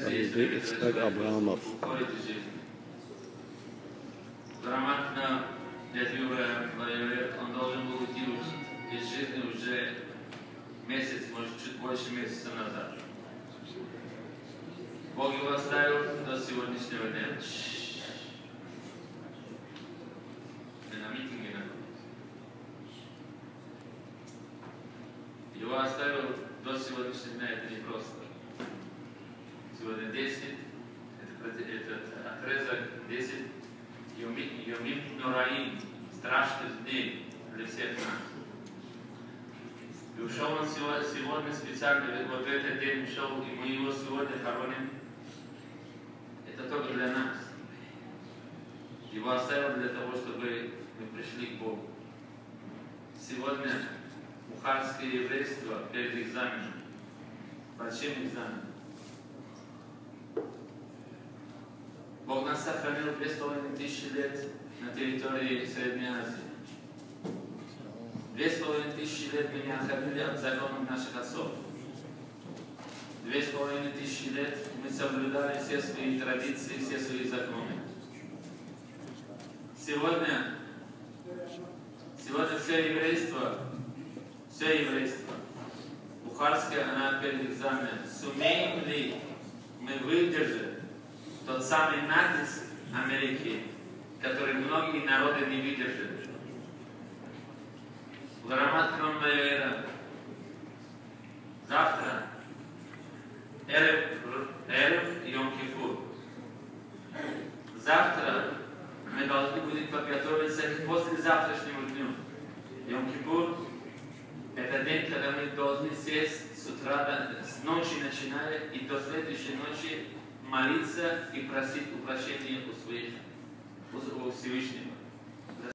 Владимир Абрамов. В рамках из жизни уже месяц, может чуть больше месяца назад. До сегодняшнего дня, это не просто. Сегодня 10, это, проте- этот отрезок 10, Йоми- Йомим Нураим, страшных дней для всех нас. И ушел он сего- сегодня специально, вот в этот день ушел, и мы его сегодня хороним. Это только для нас. Его оставил для того, чтобы мы пришли к Богу. Сегодня бухарское еврейство перед экзаменом, большим экзаменом. Бог нас сохранил две с половиной тысячи лет на территории Средней Азии. Две с половиной тысячи лет мы не отходили от законов наших отцов. Две с половиной тысячи лет мы соблюдали все свои традиции, все свои законы. Сегодня, сегодня все еврейство, все еврейство, бухарское, она перед экзаменом. Сумеем ли мы выдержать тот самый натиск Америки, который многие народы не выдержат? В Рамат Кронбайвера завтра Эрев, Эрев Йом Кипур. Завтра мы должны будем подготовиться к послезавтрашнему дню. Йом Кипур – когда мы должны сесть с утра, до- с ночи начиная, и до следующей ночи молиться и просить у прощения у, своих, у Всевышнего.